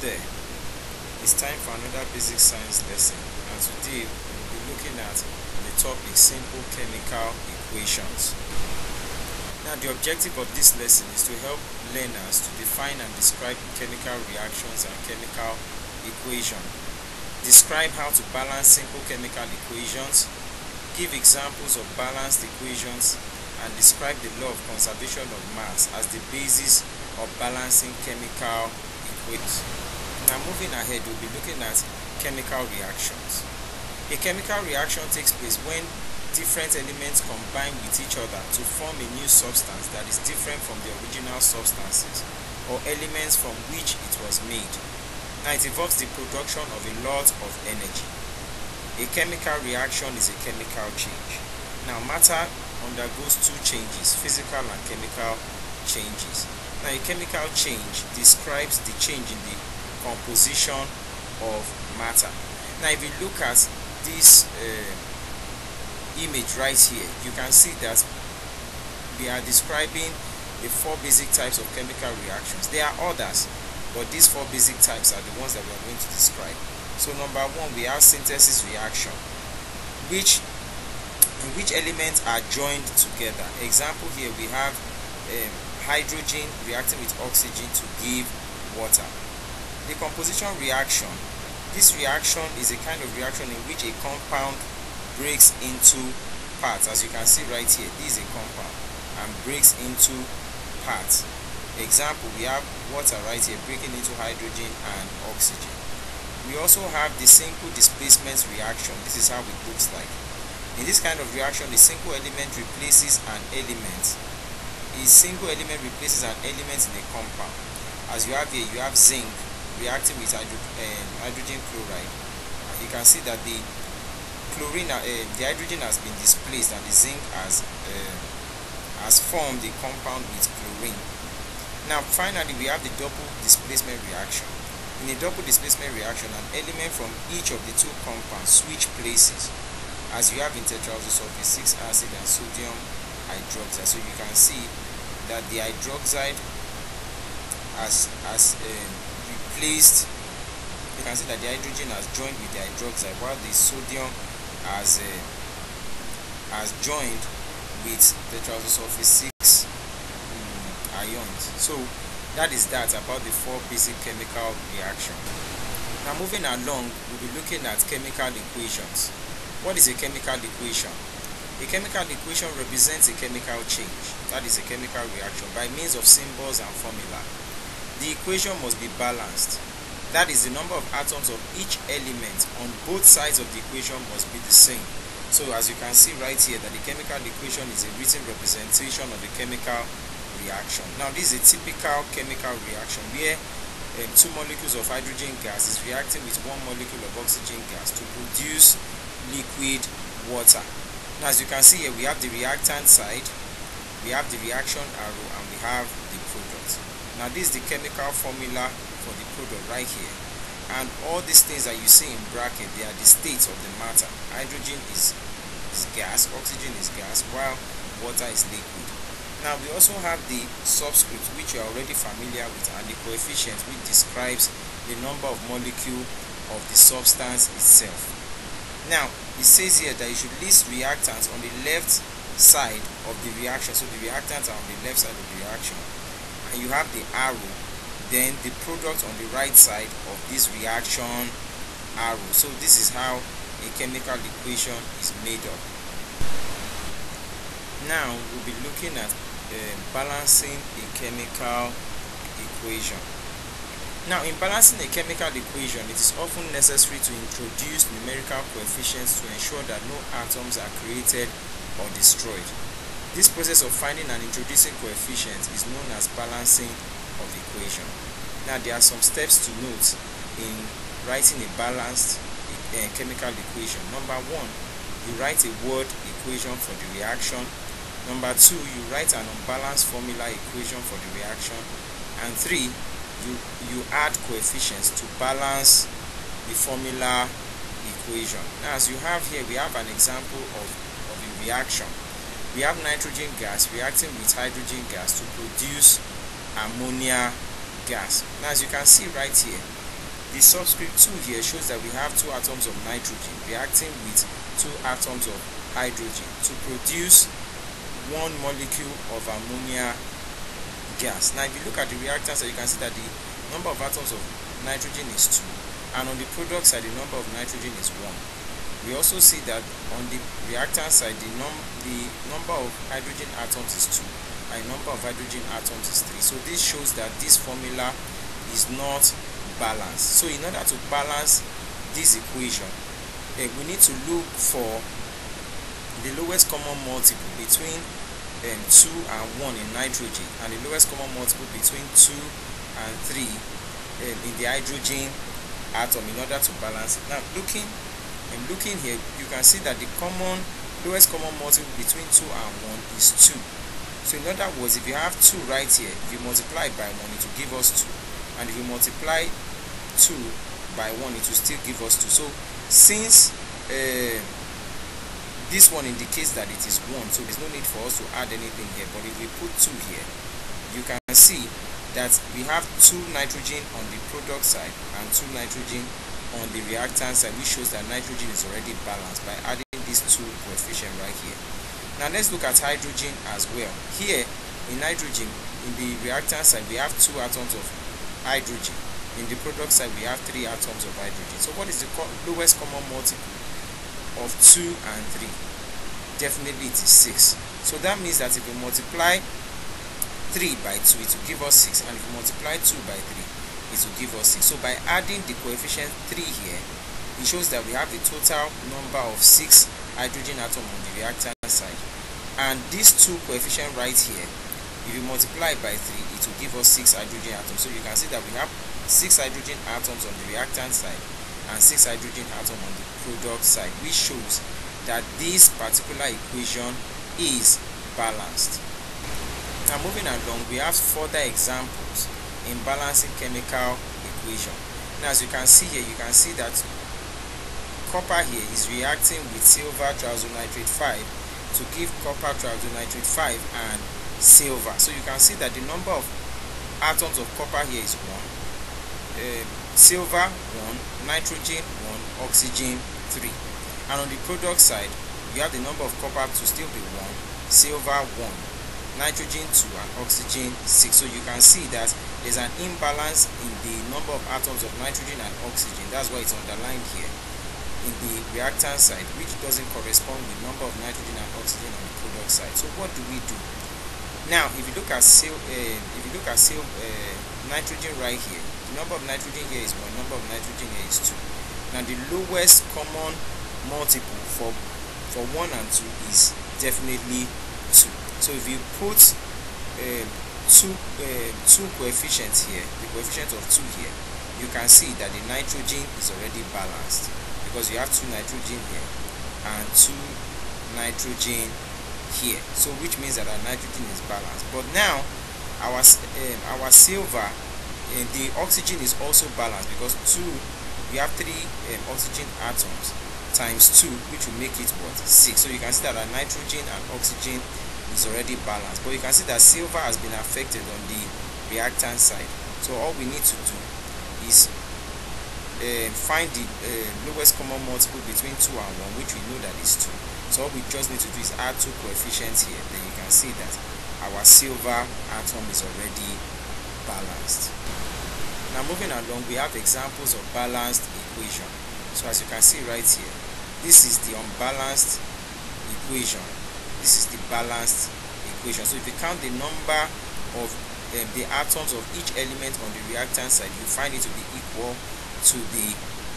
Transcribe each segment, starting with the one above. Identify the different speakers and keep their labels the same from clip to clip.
Speaker 1: there it's time for another basic science lesson. And today we'll be looking at the topic simple chemical equations. Now the objective of this lesson is to help learners to define and describe chemical reactions and chemical equation. Describe how to balance simple chemical equations give examples of balanced equations and describe the law of conservation of mass as the basis of balancing chemical equations now moving ahead, we'll be looking at chemical reactions. A chemical reaction takes place when different elements combine with each other to form a new substance that is different from the original substances or elements from which it was made. Now it involves the production of a lot of energy. A chemical reaction is a chemical change. Now matter undergoes two changes, physical and chemical changes. Now a chemical change describes the change in the composition of matter. Now if you look at this uh, image right here, you can see that we are describing the four basic types of chemical reactions. There are others, but these four basic types are the ones that we are going to describe. So number one, we have synthesis reaction, which in which elements are joined together. Example here, we have um, hydrogen reacting with oxygen to give water the composition reaction. This reaction is a kind of reaction in which a compound breaks into parts. As you can see right here this is a compound and breaks into parts. Example we have water right here breaking into hydrogen and oxygen. We also have the simple displacement reaction. This is how it looks like. In this kind of reaction the single element replaces an element. A single element replaces an element in a compound. As you have here you have zinc reacting with hydro, uh, hydrogen chloride. You can see that the chlorine uh, the hydrogen has been displaced and the zinc has uh, has formed the compound with chlorine. Now finally we have the double displacement reaction. In a double displacement reaction an element from each of the two compounds switch places. As you have in tetraoxosulfate 6 acid and sodium hydroxide. So you can see that the hydroxide has has um, replaced you can see that the hydrogen has joined with the hydroxide while the sodium has uh, has joined with the tetraoxosulfate 6 um, ions. So that is that about the four basic chemical reaction now moving along we'll be looking at chemical equations. What is a chemical equation? A chemical equation represents a chemical change. That is a chemical reaction by means of symbols and formula the equation must be balanced. That is, the number of atoms of each element on both sides of the equation must be the same. So as you can see right here that the chemical equation is a written representation of a chemical reaction. Now this is a typical chemical reaction where um, two molecules of hydrogen gas is reacting with one molecule of oxygen gas to produce liquid water. Now as you can see here we have the reactant side, we have the reaction arrow and we have the product. Now this is the chemical formula for the product right here. And all these things that you see in bracket, they are the states of the matter. Hydrogen is, is gas, oxygen is gas, while water is liquid. Now we also have the subscript which you are already familiar with and the coefficient which describes the number of molecule of the substance itself. Now it says here that you should list reactants on the left side of the reaction. So the reactants are on the left side of the reaction and you have the arrow then the product on the right side of this reaction arrow. So this is how a chemical equation is made up. Now we'll be looking at uh, balancing a chemical equation. Now in balancing a chemical equation it is often necessary to introduce numerical coefficients to ensure that no atoms are created or destroyed this process of finding and introducing coefficients is known as balancing of equation. Now there are some steps to note in writing a balanced uh, chemical equation. Number one, you write a word equation for the reaction. Number two, you write an unbalanced formula equation for the reaction. And three, you, you add coefficients to balance the formula equation. Now as you have here, we have an example of, of a reaction we have nitrogen gas reacting with hydrogen gas to produce ammonia gas. Now as you can see right here, The subscript 2 here shows that we have two atoms of nitrogen reacting with two atoms of hydrogen to produce one molecule of ammonia gas. Now if you look at the reactant side, you can see that the number of atoms of nitrogen is 2 and on the product side the number of nitrogen is 1. We also see that on the reactant side the, num the number of hydrogen atoms is 2 and number of hydrogen atoms is 3. So this shows that this formula is not balanced. So in order to balance this equation, eh, we need to look for the lowest common multiple between um, 2 and 1 in nitrogen and the lowest common multiple between 2 and 3 um, in the hydrogen atom in order to balance it. Now looking um, looking here you can see that the common lowest common multiple between 2 and 1 is 2. So in other words if you have 2 right here if you multiply by 1 it will give us 2 and if you multiply 2 by 1 it will still give us 2. So since uh, this one indicates that it is 1 so there's no need for us to add anything here but if we put 2 here you can see that we have 2 nitrogen on the product side and 2 nitrogen on the reactant side which shows that nitrogen is already balanced by adding these two coefficients right here. Now let's look at hydrogen as well. Here in nitrogen in the reactant side we have two atoms of hydrogen. In the product side we have three atoms of hydrogen. So what is the lowest common multiple of 2 and 3 definitely it is 6 so that means that if we multiply 3 by 2 it will give us 6 and if we multiply 2 by 3 it will give us 6 so by adding the coefficient 3 here it shows that we have the total number of 6 hydrogen atoms on the reactant side. And these two coefficient right here if you multiply by 3 it will give us 6 hydrogen atoms. So you can see that we have 6 hydrogen atoms on the reactant side and 6 hydrogen atoms on the product side which shows that this particular equation is balanced. Now moving along we have further examples in chemical equation. Now as you can see here you can see that copper here is reacting with silver trioxonitrate 5 to give copper trioxonitrate 5 and silver. So you can see that the number of atoms of copper here is 1. Uh, silver 1, nitrogen 1, oxygen 3. And on the product side, we have the number of copper to still be 1, silver 1, nitrogen 2 and oxygen 6. So you can see that there's an imbalance in the number of atoms of nitrogen and oxygen. That's why it's underlined here in the reactant side, which doesn't correspond with the number of nitrogen and oxygen on the product side. So what do we do? Now, if you look at uh, if you look at uh, nitrogen right here, the number of nitrogen here is 1 number of nitrogen here is 2 now the lowest common multiple for for 1 and 2 is definitely 2 so if you put um, two um, two coefficients here the coefficient of 2 here you can see that the nitrogen is already balanced because you have two nitrogen here and two nitrogen here. So which means that our nitrogen is balanced. But now our um, our silver and the oxygen is also balanced because two we have three um, oxygen atoms times 2 which will make it what? 6 so you can see that our nitrogen and oxygen is already balanced but you can see that silver has been affected on the reactant side so all we need to do is uh, find the uh, lowest common multiple between 2 and 1 which we know that is 2 so all we just need to do is add two coefficients here then you can see that our silver atom is already balanced. Now moving along, we have examples of balanced equation. So as you can see right here, this is the unbalanced equation. This is the balanced equation. So if you count the number of um, the atoms of each element on the reactant side, you find it to be equal to the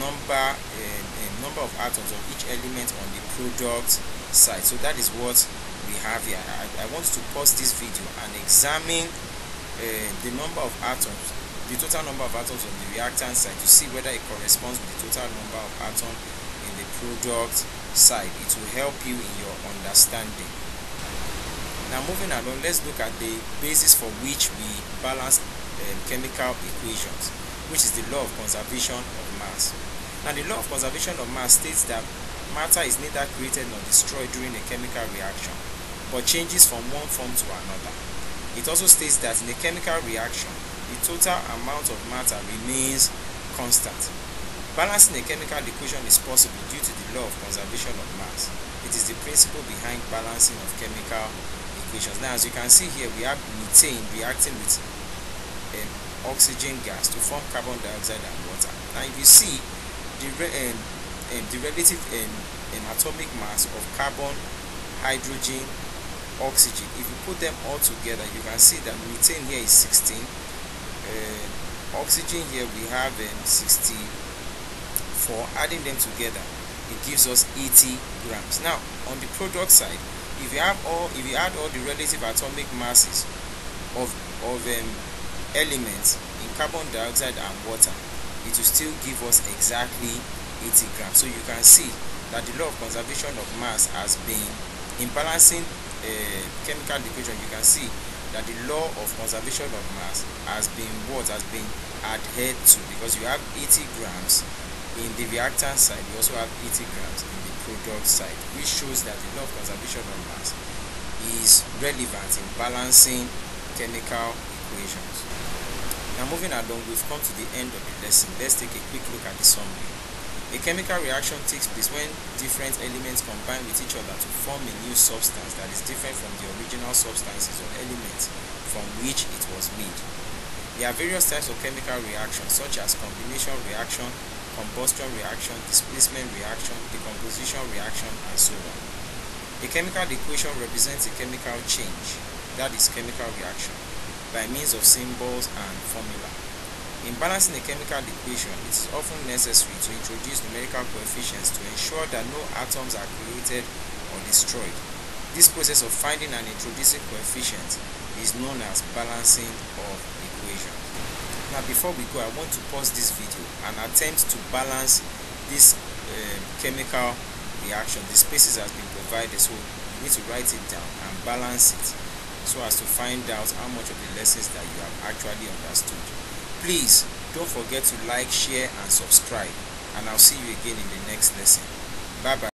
Speaker 1: number um, um, number of atoms of each element on the product side. So that is what we have here. I, I want to pause this video and examine uh, the number of atoms, the total number of atoms on the reactant side to see whether it corresponds with the total number of atoms in the product side. It will help you in your understanding. Now moving along, let's look at the basis for which we balance um, chemical equations, which is the law of conservation of mass. Now the law of conservation of mass states that matter is neither created nor destroyed during a chemical reaction, but changes from one form to another. It also states that in a chemical reaction, the total amount of matter remains constant. Balancing a chemical equation is possible due to the law of conservation of mass. It is the principle behind balancing of chemical equations. Now, as you can see here, we have methane reacting with um, oxygen gas to form carbon dioxide and water. Now, if you see the, re um, um, the relative um, um, atomic mass of carbon, hydrogen, oxygen, if you put them all together, you can see that methane here is 16. Uh, oxygen here we have sixteen therefore adding them together it gives us 80 grams. Now on the product side if you have all if you add all the relative atomic masses of of um, elements in carbon dioxide and water it will still give us exactly 80 grams. So you can see that the law of conservation of mass has been in balancing uh, chemical equation. You can see that the law of conservation of mass has been what? Has been adhered to because you have 80 grams in the reactant side we also have 80 grams in the product side which shows that the law of conservation of mass is relevant in balancing chemical equations. Now moving along we've come to the end of the lesson. Let's take a quick look at the summary. A chemical reaction takes place when different elements combine with each other to form a new substance that is different from the original substances or elements from which it was made. There are various types of chemical reactions such as combination reaction, combustion reaction, displacement reaction, decomposition reaction, and so on. A chemical equation represents a chemical change, that is chemical reaction, by means of symbols and formula. In balancing a chemical equation, it is often necessary to introduce numerical coefficients to ensure that no atoms are created or destroyed. This process of finding and introducing coefficients is known as balancing of. Now before we go, I want to pause this video and attempt to balance this uh, chemical reaction. The spaces has been provided so you need to write it down and balance it so as to find out how much of the lessons that you have actually understood. Please don't forget to like, share, and subscribe. And I'll see you again in the next lesson. Bye bye.